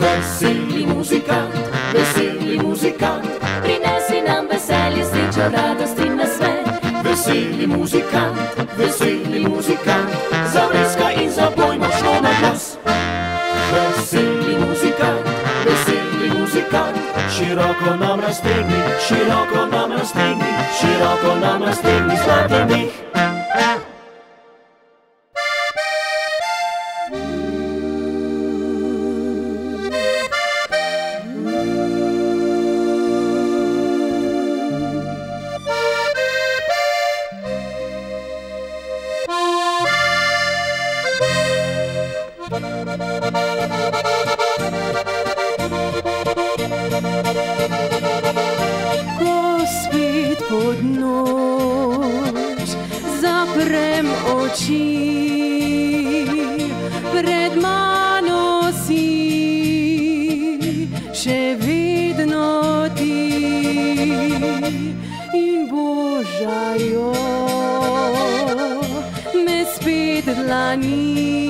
Veseli muzikant, veseli muzikant, Prinesi nam veselje, srečo, radost in nasmeh. veseli muzikant, veseli muzikant, zavreska in zaboj močno na glas. Veseli muzikant, veseli muzikant, široko nam raztegni, široko nam raztegni, široko nam raztegni zlati dih. Ani.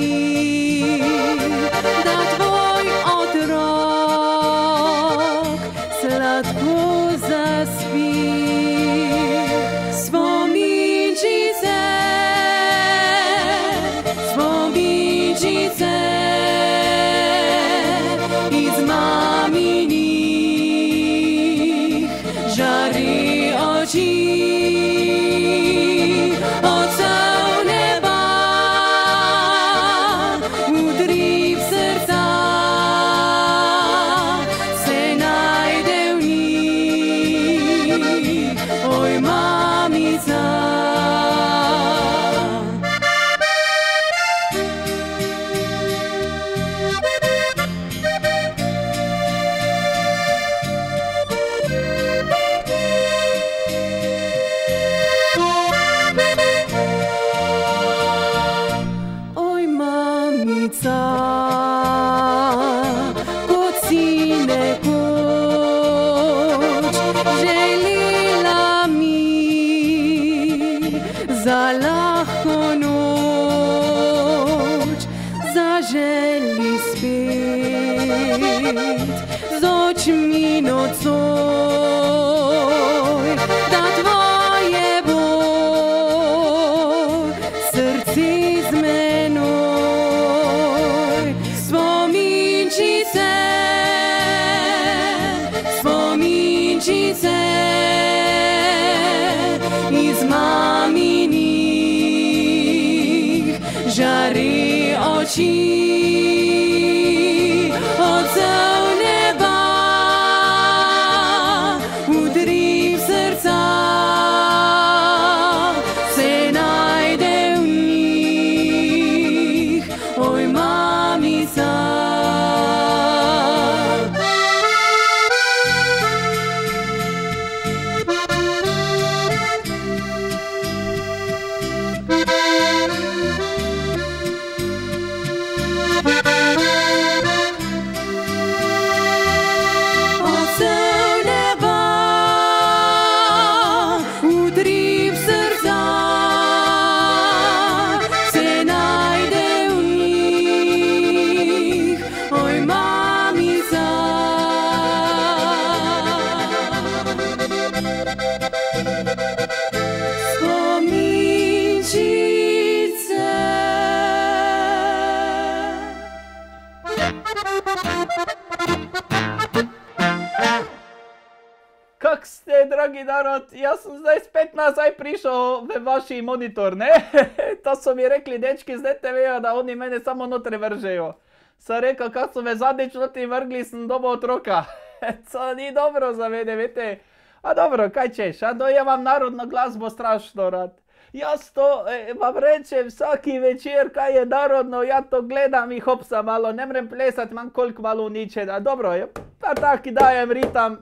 Kak ste, dragi narod, jaz sem zdaj spet nazaj prišel v vaši monitor, ne? to so mi rekli dečki z DTV-ja, da oni mene samo noter vržejo. Sem rekel, kak so me zadnjič noti vrgli, sem dobil otroka. to ni dobro za mene, veste. A dobro, kaj češ, a ja vam narodno glasbo strašno rad. Jaz to eh, vam rečem vsaki večer, kaj je narodno, ja to gledam in hopsa malo, ne morem plesati, imam koliko malo uničena. Dobro, pa taki dajem ritam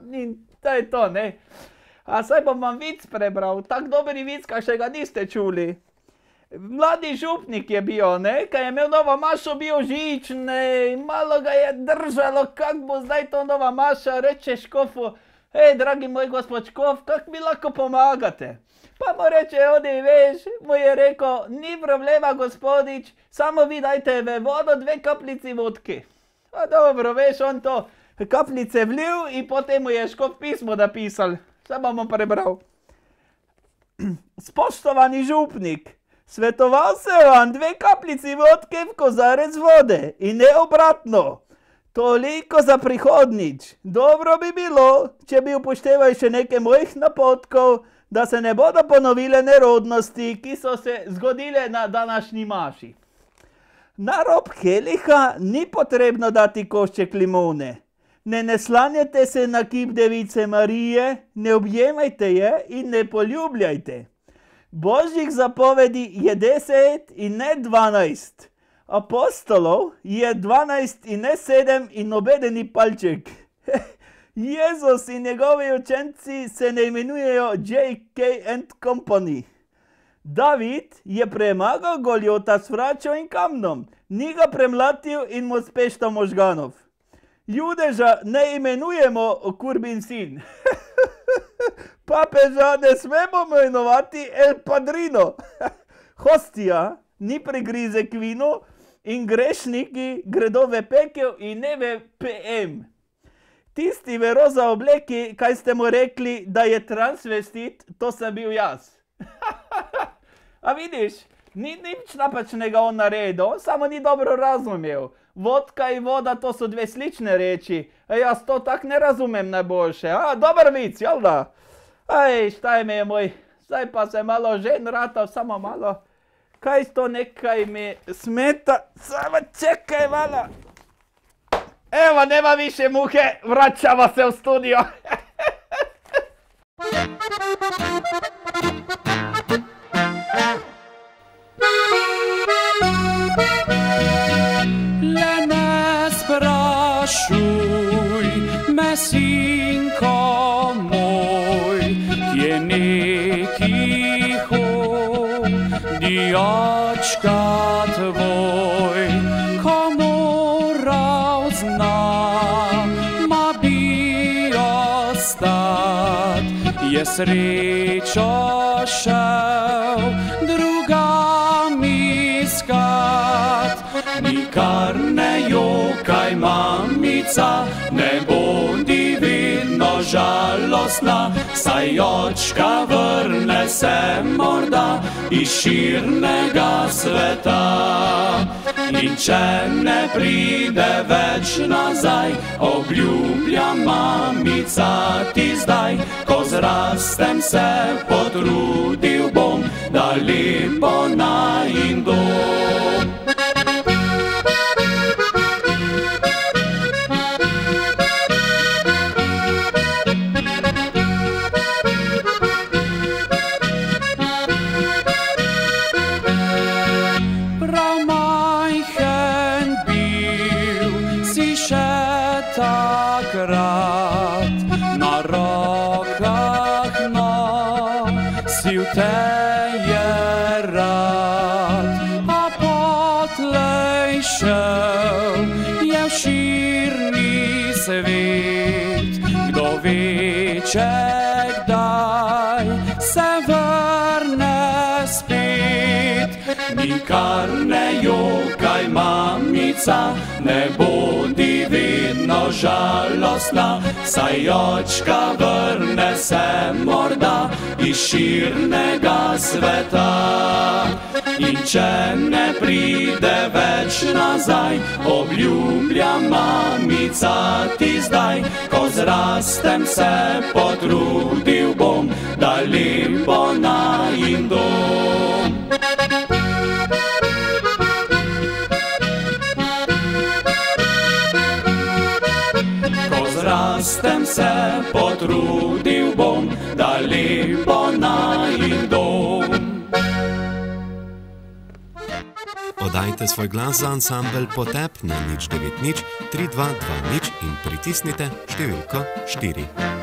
to je to, ne. A saj bom vam vic prebral, tak dobri vic, kaj še ga niste čuli. Mladi župnik je bil, ne, kaj je imel novo mašo, bil žičen, ne, in malo ga je držalo, kak bo zdaj to nova maša, reče škofu, hej, dragi moj gospod škof, kak mi lahko pomagate? Pa mu reče, odi, veš, mu je rekel, ni problema, gospodič, samo vi dajte v vodo dve kapljici vodke. A dobro, veš, on to kapljice vlil in potem mu je škof pismo napisal. Samo bom prebral. Spoštovani župnik, svetoval se vam dve kapljici vodke v kozarec vode in ne obratno. Toliko za prihodnič. Dobro bi bilo, če bi upoštevali še nekaj mojih napotkov, da se ne bodo ponovile nerodnosti, ki so se zgodile na današnji maši. Na rob keliha ni potrebno dati košček limone. Ne naslanjate se na kip device Marije, ne objemajte je in ne poljubljajte. Božjih zapovedi je deset in ne dvanajst. Apostolov je dvanajst in ne sedem in nobedeni palček. Jezus in njegovi učenci se ne imenujejo J.K. and Company. David je premagal Goljota s vračo in kamnom, ni ga premlatil in mu spešta možganov. Judeža ne imenujemo kurbin sin. Papeža ne smemo imenovati El Padrino. Hostija ni prigrizek vinu in grešniki gredo v pekel in ne v PM. Tisti v roza obleki, kaj ste mu rekli, da je transvestit, to sem bil jaz. A vidiš, ni nič napačnega on naredil, on samo ni dobro razumel. Vodka in voda to so dve slične reči, a jaz to tako ne razumem najboljše. A, dober vic, jel da? Aj, štaj me je moj, zdaj pa se malo že naratal, samo malo. Kaj to nekaj mi smeta, samo čekaj malo. Evo, nema više muhe, vraćamo se u studio. sprašuj me, sinko moj, kje neki hodijačka tvoj, ko moral zna, ma bi ostat, je srečo šel drugam iskat. Nikar ne jokaj, mamica, ne bodi vedno žalostna, saj očka vrne se morda iz širnega sveta. In če ne pride več nazaj, obljubljam mamica ti zdaj, ko zrastem se potrudil bom, da lepo najin dom. Žalostna, saj očka vrne se morda iz širnega sveta. In če ne pride več nazaj, obljubljam mamica ti zdaj, ko zrastem se potrudil bom, da lepo najin dom. Zrastem se potrudil bom, da lepo najin dom. Oddajte svoj glas za ansambl Potep na nič 9 nič 3220 in pritisnite številko 4.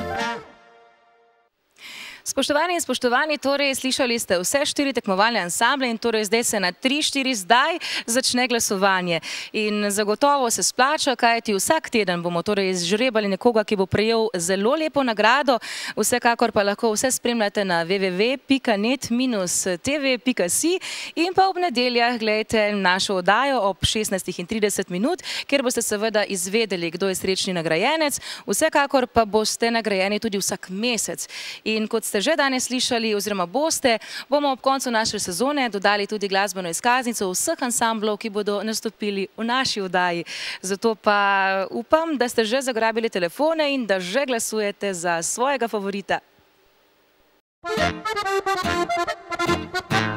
Spoštovani in spoštovani, torej slišali ste vse štiri tekmovalne ansamble in torej zdaj se na 3-4 zdaj začne glasovanje. In zagotovo se splača, kajti vsak teden bomo torej izžrebali nekoga, ki bo prejel zelo lepo nagrado. Vsekakor pa lahko vse spremljate na www.net-tv.si in pa ob nedeljah gledajte našo oddajo ob 16.30 minut, kjer boste seveda izvedeli, kdo je srečni nagrajenec. Vsekakor pa boste nagrajeni tudi vsak mesec. In kot ste ste že danes slišali oziroma boste, bomo ob koncu naše sezone dodali tudi glasbeno izkaznico vseh ansamblov, ki bodo nastopili v naši vdaji. Zato pa upam, da ste že zagrabili telefone in da že glasujete za svojega favorita. Dobar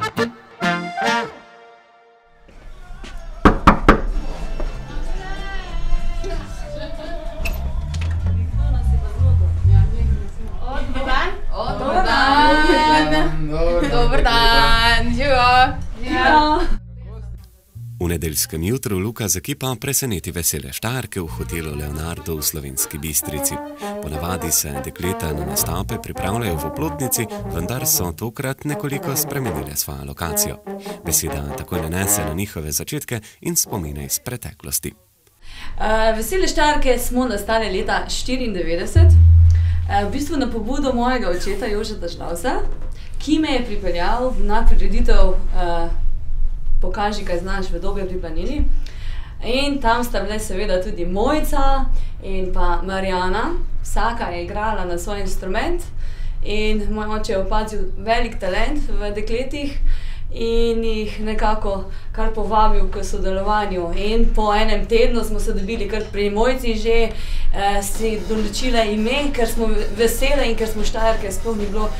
dan. Dobar dan. Živo. V nedeljskem jutru Luka z ekipa preseneti vesele štarke v hotelu Leonardo v Slovenski Bistrici. Ponavadi se dekleta na nastope pripravljajo v oplotnici, vendar so tokrat nekoliko spremenile svojo lokacijo. Beseda takoj nanese na njihove začetke in spomine iz preteklosti. Uh, vesele štarke smo nastali leta 1994. Uh, v bistvu na pobudo mojega očeta Jožeta Žlavsa, ki me je pripeljal na prireditev uh, Pokaži, kaj znaš v dobi pri planini. In tam sta bile seveda tudi Mojca in pa Marijana, vsaka je igrala na svoj instrument. In moj oče je opazil velik talent v dekletih in jih nekako kar povabil k sodelovanju. In po enem tednu smo se dobili kar pri Mojci že eh, si določile ime, ker smo vesele in ker smo štajerke, sploh ni bilo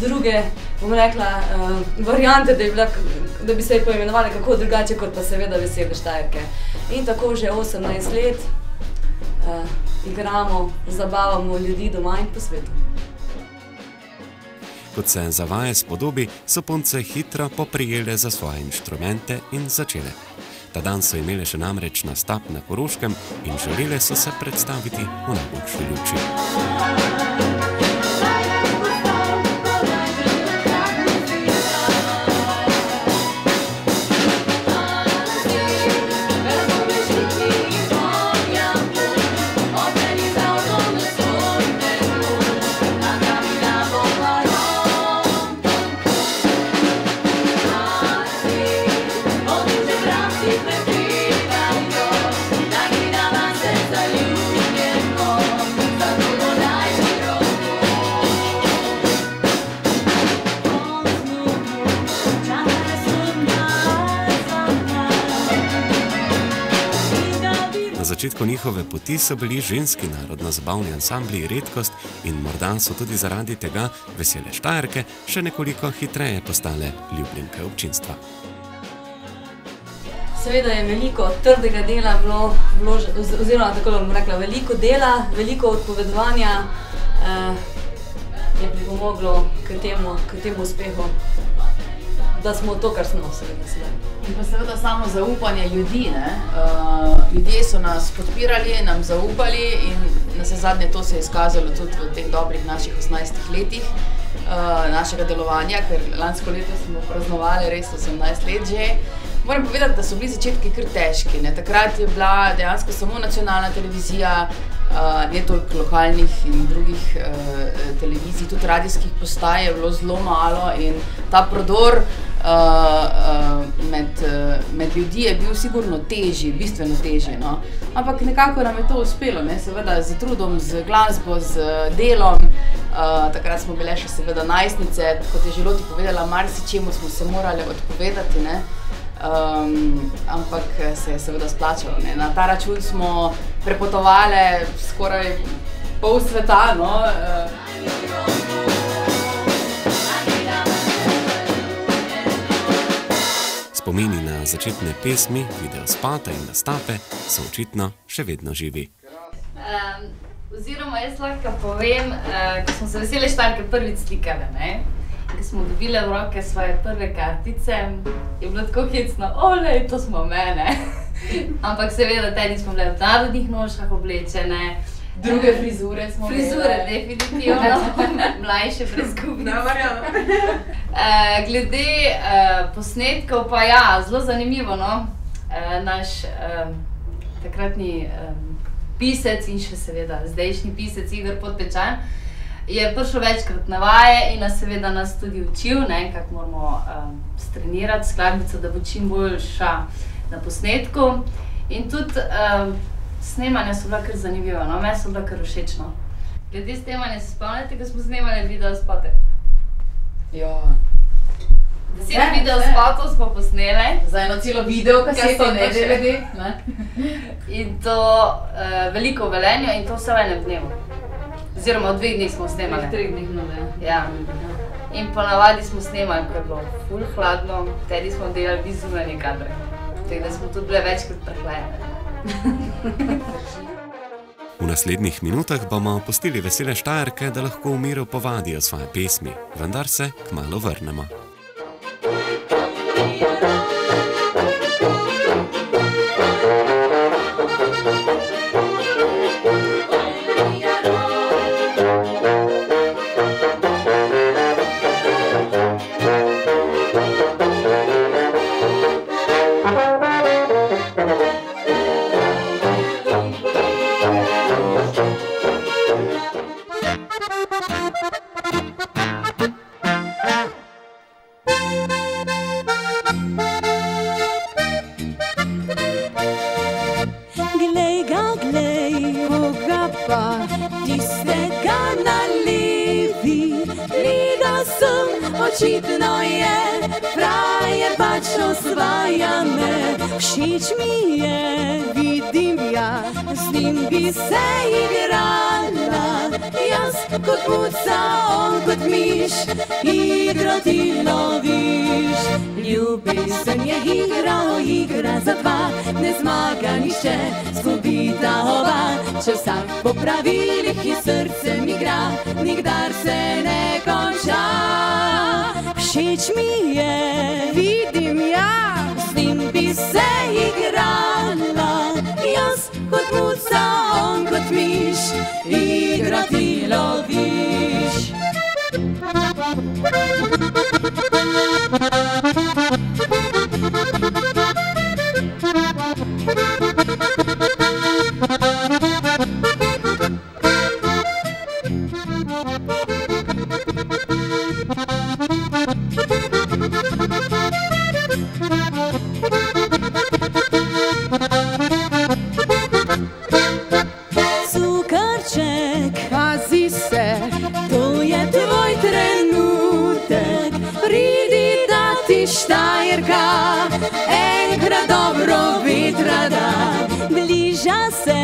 druge, bom rekla, eh, variante, da, bila, da bi se poimenovali kako drugače, kot pa seveda vesele štajerke. In tako že 18 let eh, igramo, zabavamo ljudi doma in po svetu. Kot se za vaje spodobi, so punce hitro poprijele za svoje inštrumente in začele. Ta dan so imele še namreč nastop na Koroškem in želele so se predstaviti v najboljši luči. Začetku njihove poti so bili ženski narodno-zabavni ansambli redkost in morda so tudi zaradi tega vesele štajerke še nekoliko hitreje postale ljubljenke občinstva. Seveda je veliko trdega dela bilo, vlož, oziroma tako bom rekla, veliko dela, veliko odpovedovanja eh, je pripomoglo k temu, k temu uspehu, da smo to, kar smo, seveda sedaj. In pa seveda samo zaupanje ljudi. Uh, ljudje so nas podpirali, nam zaupali in na vse zadnje to se je izkazalo tudi v teh dobrih naših 18 letih uh, našega delovanja, ker lansko leto smo praznovali res 18 let že. Moram povedati, da so bili začetki kar težki. Ne? Takrat je bila dejansko samo nacionalna televizija, uh, ne toliko lokalnih in drugih uh, televizij, tudi radijskih postaj je bilo zelo malo in ta prodor uh, uh, med, uh, med ljudi je bil sigurno težji, bistveno težji. No? Ampak nekako nam je to uspelo, ne? seveda z trudom, z glasbo, z delom. Uh, takrat smo bile še seveda najstnice, kot je že Loti povedala, marsičemu smo se morali odpovedati. Ne? Um, ampak se je seveda splačalo. Ne? Na ta račun smo prepotovali skoraj pol sveta. No? Uh, Spomini na začetne pesmi, video spate in nastape so očitno še vedno živi. Um, oziroma, jaz lahko povem, uh, ko smo se veseli štarke prvič slikali, ne? ko smo dobili v roke svoje prve kartice, je bilo tako hecno, olej, to smo mene. Ampak seveda, tedni smo bile v narodnih nožkah oblečene, Druge frizure smo Frizure, imele. definitivno. Mlajše brezgubne. Ne, verjamem. Eh, glede eh, posnetkov, pa ja, zelo zanimivo. No? Eh, naš eh, takratni eh, pisec in še seveda zdajšnji pisec Igor Podpečan je prišel večkrat na vaje in nas seveda nas tudi učil, kako moramo um, strenirati skladbico, da bo čim boljša na posnetku. In tudi um, snemanja so bila kar zanimiva, no? meni so bila kar všeč. No? Glede snemanja se spomnite, ko smo snemali video spote? Ja. Deset Vse, video vse. spotov smo posneli. Za eno celo video kaseto, ne Kaseto še. DVD. Ne? In to uh, veliko v Velenju in to vse v enem dnevu. Oziroma v dveh dneh smo snemali. Treh dneh, no, Ja. In ponavadi smo snemali, ko je bilo ful hladno, tedi smo delali zunanje kadre. Tako da smo tudi bile večkrat prehlajene. V naslednjih minutah bomo pustili vesele štajerke, da lahko v miru povadijo svoje pesmi, vendar se kmalo vrnemo. Glej pač osvaja me. Všeč mi je, vidim ja, z njim bi se igrala. Jaz kot puca, on kot miš, igro ti loviš. Ljubezen je igra, igra za dva, ne zmaga nišče, zgubita oba. Če vsak po pravilih in srcem igra, nikdar se ne konča. Všeč mi je, vidim ja, z njim bi se igrala. Jaz kot muca, on kot miš, igro ti loviš. Cukrček, dobro vetra da. Bliža se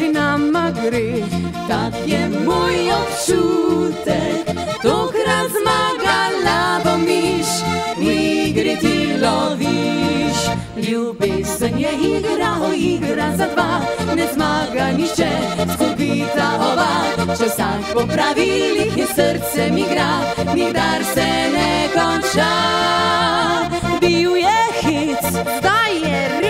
k nama gre, tak je moj občutek. Tokrat zmagala bo miš, igri ti loviš. Ljubezen je igra, o igra za dva, ne zmaga nišče, zgubita oba. Če vsak po pravilih in srcem igra, nikdar se ne konča. Bil je hit, zdaj je res,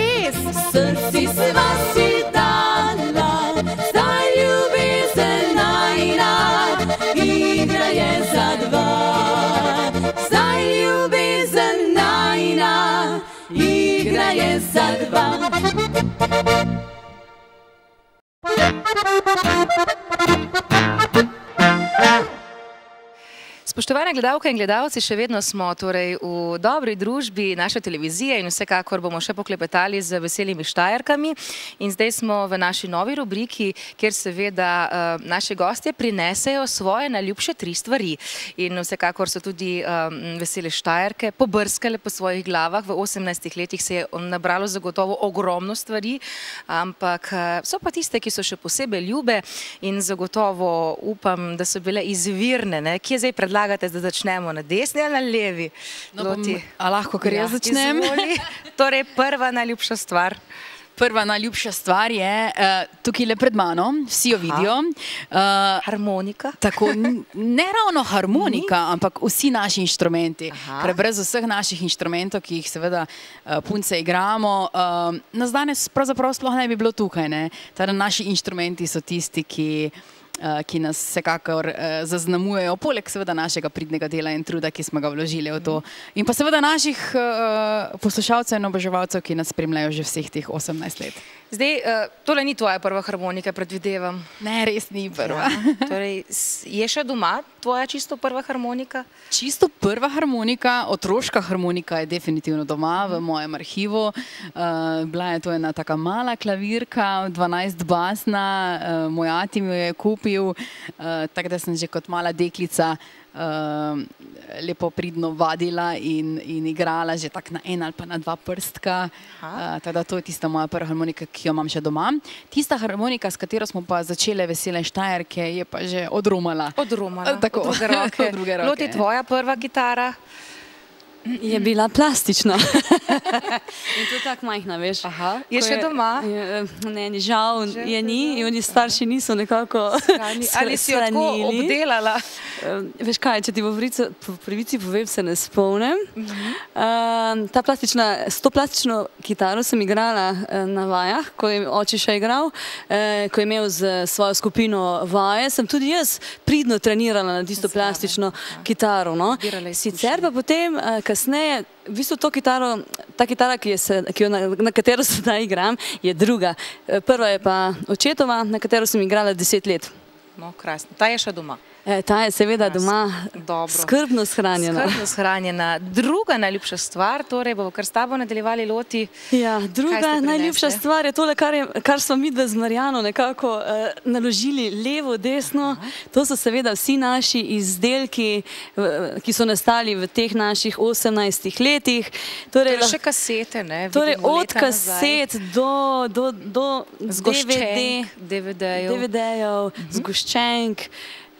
Spoštovane gledalke in gledalci, še vedno smo torej v dobri družbi naše televizije in vsekakor bomo še poklepetali z veselimi štajerkami. In zdaj smo v naši novi rubriki, kjer seveda uh, naše gostje prinesejo svoje najljubše tri stvari. In vsekakor so tudi um, vesele štajerke pobrskale po svojih glavah. V 18 letih se je nabralo zagotovo ogromno stvari, ampak so pa tiste, ki so še posebej ljube in zagotovo upam, da so bile izvirne. Ne? Kje zdaj predlagate, da začnemo na desni ali na levi? No, bom- Loti. a lahko kar jaz začnem? izvoli. Torej, prva najljubša stvar. Prva najljubša stvar je uh, tukaj le pred mano, vsi jo vidijo. Uh, Harmonika. Tako, ne ravno harmonika, ampak vsi naši inštrumenti. Ker brez vseh naših inštrumentov, ki jih seveda uh, punce igramo, uh, nas danes pravzaprav sploh ne bi bilo tukaj. Ne? Teda naši inštrumenti so tisti, ki. Uh, ki nas vsekakor uh, zaznamujejo, poleg seveda našega pridnega dela in truda, ki smo ga vložili v to. In pa seveda naših uh, poslušalcev in oboževalcev, ki nas spremljajo že vseh teh 18 let. Zdaj, uh, tole ni tvoja prva harmonika, predvidevam. Ne, res ni prva. Ja. Torej, je še doma tvoja čisto prva harmonika? Čisto prva harmonika, otroška harmonika je definitivno doma v mojem arhivu. Uh, bila je to ena taka mala klavirka, 12 basna, uh, moj ati mi jo je kupil, tako da sem že kot mala deklica lepo pridno vadila in, in igrala že tako na en ali pa na dva prstka. Uh, tako da to je tista moja prva harmonika, ki jo imam še doma. Tista harmonika, s katero smo pa začele vesele štajerke, je pa že odromala. Odromala. Tako, od druge roke. od druge roke. Loti tvoja prva kitara. Je bila plastična. in to tako majhna, veš. Aha, je Ko še doma? Je, ne, ni žal, Že je ni in oni starši niso nekako Shrani- Ali si jo tako obdelala? Eh, Veš kaj, če ti v pravici- po pravici povem, se ne spomnim. Uh, ta plastična, s to plastično kitaro sem igrala eh, na vajah, ko je oče še igral, eh, ko je imel z svojo skupino vaje, sem tudi jaz pridno trenirala na tisto plastično kitaro. No. Sicer pa potem eh, kasneje, v bistvu to kitaro, ta kitara, ki, se, ki jo na, na katero sedaj igram, je druga. Eh, Prva je pa očetova, na katero sem igrala deset let. No, krasno. Ta je še doma. Eh, Ta je seveda doma Dobro. skrbno shranjena. Skrbno shranjena. Druga najljubša stvar, torej bomo kar s tabo nadaljevali loti. Ja, druga najljubša stvar je tole, kar, je, kar smo mi dve z Marjano nekako uh, naložili levo, desno. To so seveda vsi naši izdelki, ki so nastali v teh naših 18 letih. Torej, Torej, še kasete, ne? torej od leta nazaj. kaset do, do, do DVD, Zgoščenk, DVD-jev. DVD-jev, zgoščenk.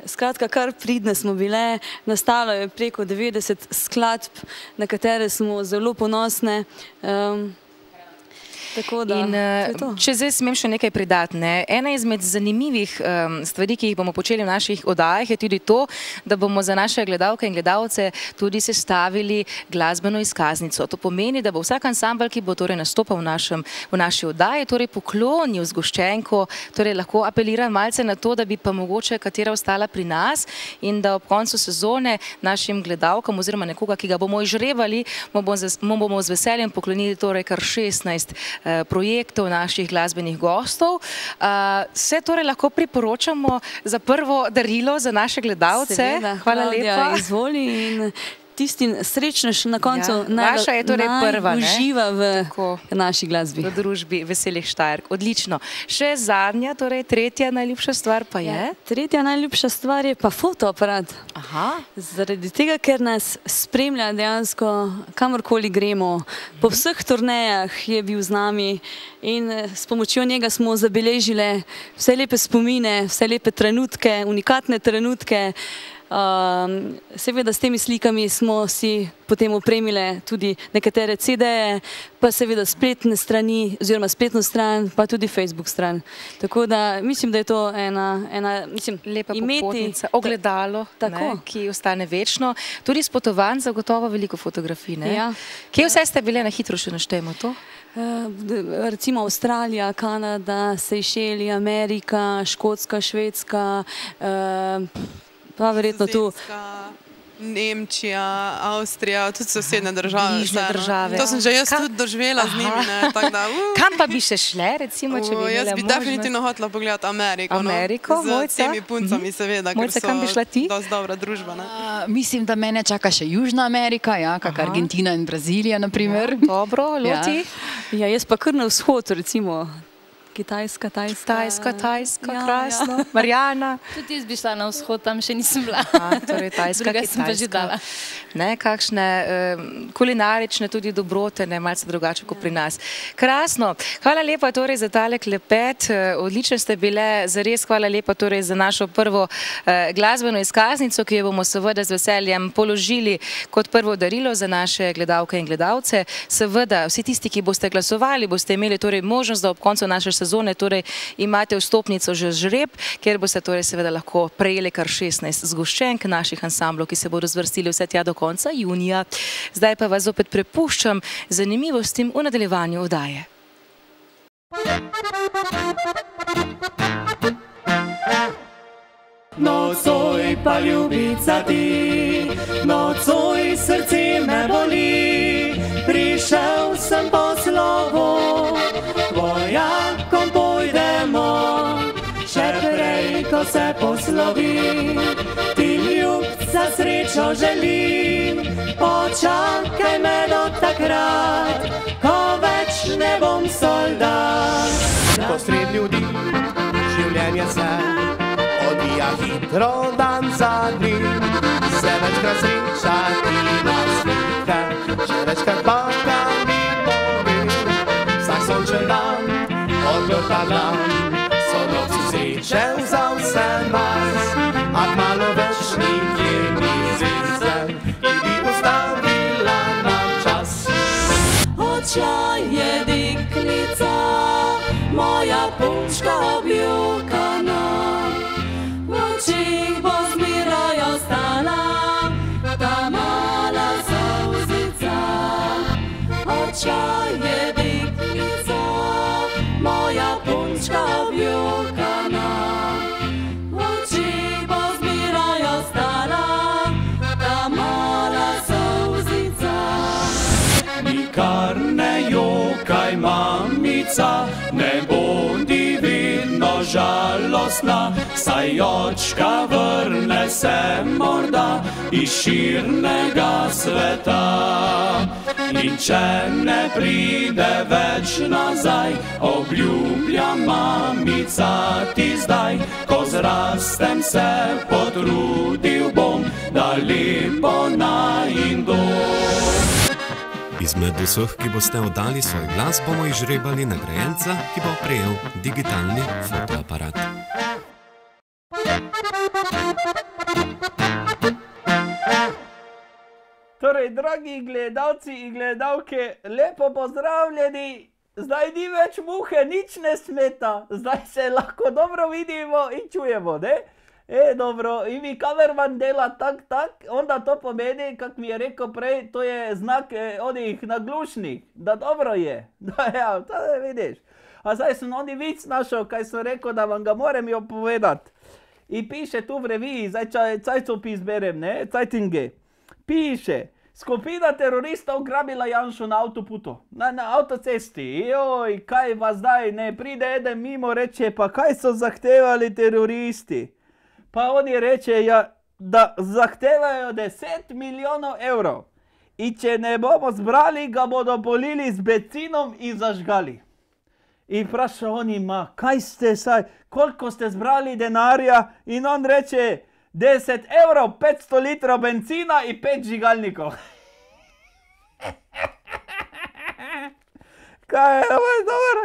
Skratka, kar pridne smo bile, nastalo je preko 90 skladb, na katere smo zelo ponosne. Um, tako da, In, to. če zdaj smem še nekaj pridati, ne? ena izmed zanimivih um, stvari, ki jih bomo počeli v naših oddajah, je tudi to, da bomo za naše gledalke in gledalce tudi sestavili glasbeno izkaznico. To pomeni, da bo vsak ansambl, ki bo torej nastopal v, našem, v naši oddaji, torej poklonil zgoščenko, torej lahko apelira malce na to, da bi pa mogoče katera ostala pri nas in da ob koncu sezone našim gledalkam oziroma nekoga, ki ga bomo izžrebali, bomo bomo z veseljem poklonili torej kar 16 eh, projektov naših glasbenih gostov. Eh, Se torej lahko priporočamo za prvo darilo za naše gledalce. Seveda, Hvala Klavdija, lepa. Izvoli in tisti srečnež na koncu Ja, vaša je torej prva, uživa v Tako. naši glasbi. V družbi veselih štajerk. Odlično. Še zadnja, torej tretja najljubša stvar pa je. Ja, tretja najljubša stvar je pa fotoaparat. Aha. Zaradi tega, ker nas spremlja dejansko kamorkoli gremo, po vseh turnejah je bil z nami in eh, s pomočjo njega smo zabeležili vse lepe spomine, vse lepe trenutke, unikatne trenutke. Um, seveda s temi slikami smo si potem opremili tudi nekatere CD-je, pa seveda spletne strani, oziroma spletno stran, pa tudi Facebook stran. Tako da mislim, da je to ena, ena mislim, Lepa imeti ogledalo, Tako. ne, ki ostane večno. Tudi s potovanj zagotovo veliko fotografij. ne? Ja. Kje vse ste bile na hitro, še naštejemo to? Eh, d- Recimo Avstralija, Kanada, Sejšeli, Amerika, Škotska, Švedska, eh, pa verjetno tu. Nemčija, Avstrija, tudi sosednje države. Bližnje vseeno. države. To sem že jaz Kam- tudi doživela z Aha. njimi. Ne, da, uh, Kam pa bi še šle, recimo, če bi uh, jaz bi možnost? definitivno hotela pogledati Ameriko. Ameriko, no, z Mojca? temi puncami, seveda, Mojca, ker kam bi so šla ti? dosti dobra družba. Ne? Uh, mislim, da mene čaka še Južna Amerika, ja, kak Argentina in Brazilija. Naprimer. Dobro, Ja. loti. Ja, jaz pa kar na vzhod, recimo Kitajska, Tajska. Tajska, Tajska, Ja, krasno. ja. Marjana. Tudi jaz bi šla na vzhod, tam še nisem bila. A, torej Tajska, Druga sem pa že Kitajska. dala. Ne, kakšne um, kulinarične tudi dobrote, ne malce drugače kot pri nas. Krasno. Hvala lepa torej za tale klepet. eh, Odlične ste bile, zares hvala lepa torej za našo prvo eh, glasbeno izkaznico, ki jo bomo seveda z veseljem položili kot prvo darilo za naše gledalke in gledalce. Seveda, vsi tisti, ki boste glasovali, boste imeli torej možnost, da ob koncu naše sezone torej imate vstopnico že žreb, kjer boste torej seveda lahko prejeli kar 16 zgoščenk naših ansamblov, ki se bodo zvrstili vse tja do konca junija. Zdaj pa vas zopet prepuščam zanimivostim v nadaljevanju oddaje. Nocoj pa ljubica ti, nocoj srce me boli. Prišel sem po se poslovi. Ti ljubca srečo želim, počakaj me do takrat, ko več ne bom soldat. Ko sred ljudi življenje se odvija hitro dan za dnim. Se večkrat srečati na slike, že večkrat baka mi povi. Vsak sončen dan, odprta dlan, seashells on sandbars. Mamica, ne bodi vedno žalostna, saj očka vrne se morda iz širnega sveta. In če ne pride več nazaj, obljubljam mamica ti zdaj, ko zrastem se potrudil bom, da lepo najin dom. Izmed vseh, ki boste oddali svoj glas, bomo izžrebali nagrajenca, ki bo prejel digitalni fotoaparat. Torej, dragi gledalci in gledalke, lepo pozdravljeni. Zdaj ni več muhe, nič ne smeta, zdaj se lahko dobro vidimo in čujemo, ne? E, dobro, in mi kamerman dela tak, tak, onda to pomeni, kak mi je rekel prej, to je znak eh, onih naglušnih, da dobro je. Da, ja, to vidiš. A zdaj sem oni vic našel, kaj sem rekel, da vam ga moram jo povedati. In piše tu v reviji, zdaj čaj, cajcopis berem, ne, cajtinge. Piše, skupina teroristov grabila Janšu na avtoputu, na, na avtocesti. Joj, kaj pa zdaj, ne pride eden mimo, reče, pa kaj so zahtevali teroristi. Pa oni reče, ja, da zahtevajo 10 milijonov evrov. In če ne bomo zbrali, ga bodo polili z bencinom in zažgali. In vpraša on ima, kaj ste saj, koliko ste zbrali denarja? In on reče, 10 evrov, 500 litrov benzina in 5 žigalnikov. kaj je, oj, dobro.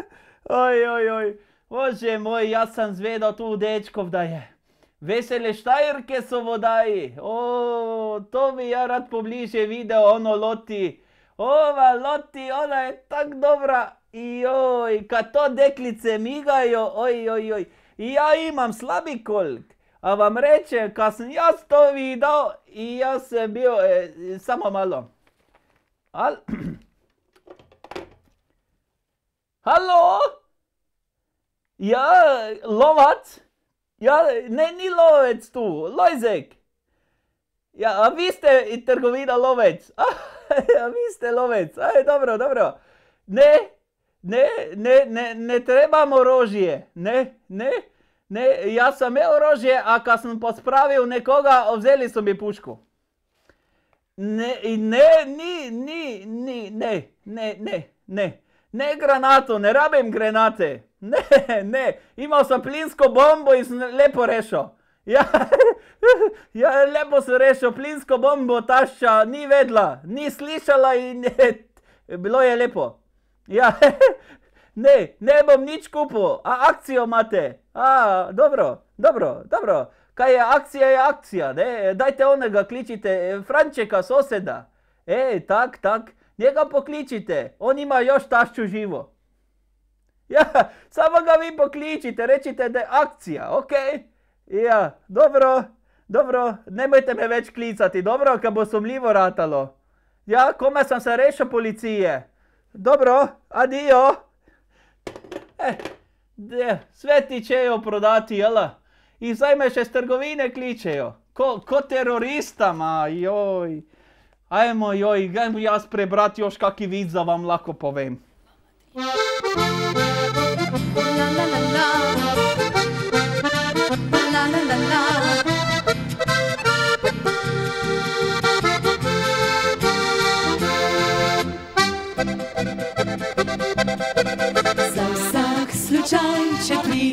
Oj, oj, oj. Bože moj, jaz sem zvedel tu dečkov, da je. Vesele štajerke so vodaji. O, to bi ja rad pobliže videl, ono loti. Ova loti, ona je tak dobra. Joj, kad to deklice migajo, oj, oj, oj. Ja imam slabi kolk. A vam rečem, kad sem jaz to videl, in jaz sem bil, eh, samo malo. Al... Halo? Ja, lovac? Ja, ne, ni lovec tu, Lojzek. Ja, a vi ste trgovina lovec. A vi ste lovec. Aj, dobro, dobro. Ne, ne, ne, ne, ne trebam orožje. Ne, ne, ne, jaz sem imel orožje, a kad sem pospravil nekoga, vzeli so mi pušku. Ne, ne, ni, ni, ni, ne, ne, ne, ne, ne granato, ne rabim granate. Ne, ne, imel sem plinsko bombo in sem lepo rešil. Ja, ja, lepo sem rešil, plinsko bombo tašča ni vedela, ni slišala in bilo je lepo. Ja, ne, ne bom nič kupil, a akcijo imate. A, dobro, dobro, dobro. Kaj je akcija, je akcija, ne, dajte onega kličite, Frančeka, soseda. Ej, tak, tak, njega pokličite, on ima još tašču živo. Ja, samo ga vi pokličite, rečite, da je akcija, okej. Ja, dobro, dobro, nemojte me več klicati, dobro, ker bo sumljivo ratalo. Ja, komaj sem se rešil policije. Dobro, adijo. Eh, de, sve tičejo prodati, jela. In zdaj me še s trgovine kličejo. Ko, kot terorista, ma, joj. Ajmo, joj, grem jaz prebrati još kaki vic, da vam lahko povem. Za če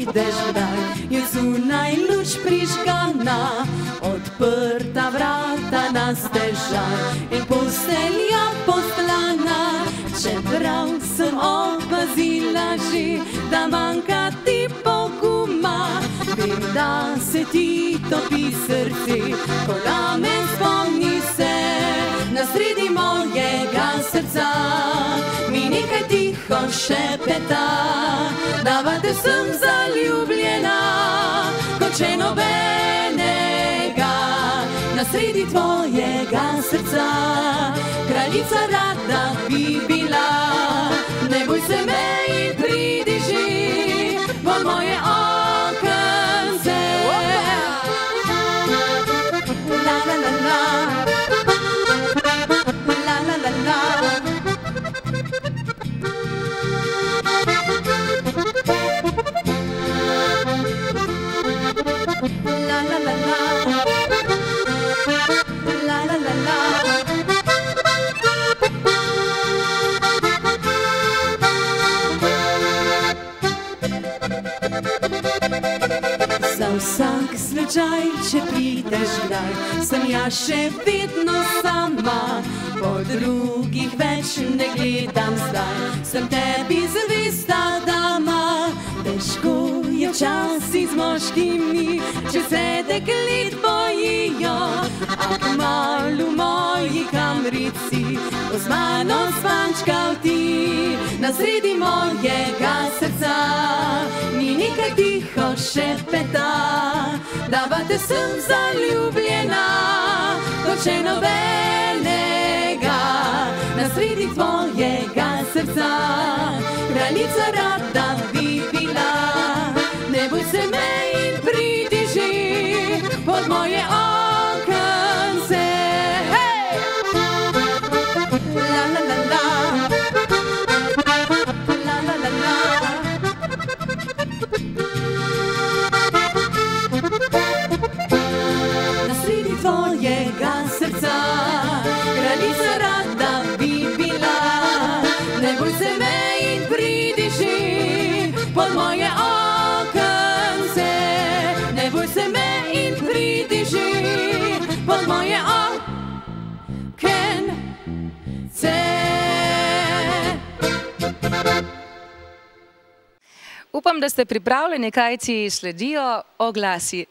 prideš kdaj, je zunaj luč prižgana, odprta vrata na stežaj. In da manjka ti poguma, vem, da se ti topi srce, ko name spomni se na sredi mojega srca. Mi nekaj tiho šepeta, da vate sem zaljubljena, kot če nobenega na sredi tvojega srca. Kraljica rada bi bila, ne boj se me in pridi že pod moje okence. Jaz še vedno sama. Po drugih več ne gledam zdaj, sem tebi zvesta dama. Težko je včasih z moškimi, če se deklet bojijo. A kmalu moji kamrici, bo z mano spančkal ti na sredi mojega srca. Ni nekaj tiho šepeta, da vate sem zaljubljena, kot če nobenega na sredi tvojega srca. Kraljica rada že pod moje okence. Upam, da ste pripravljeni, kaj ti sledijo oglasi.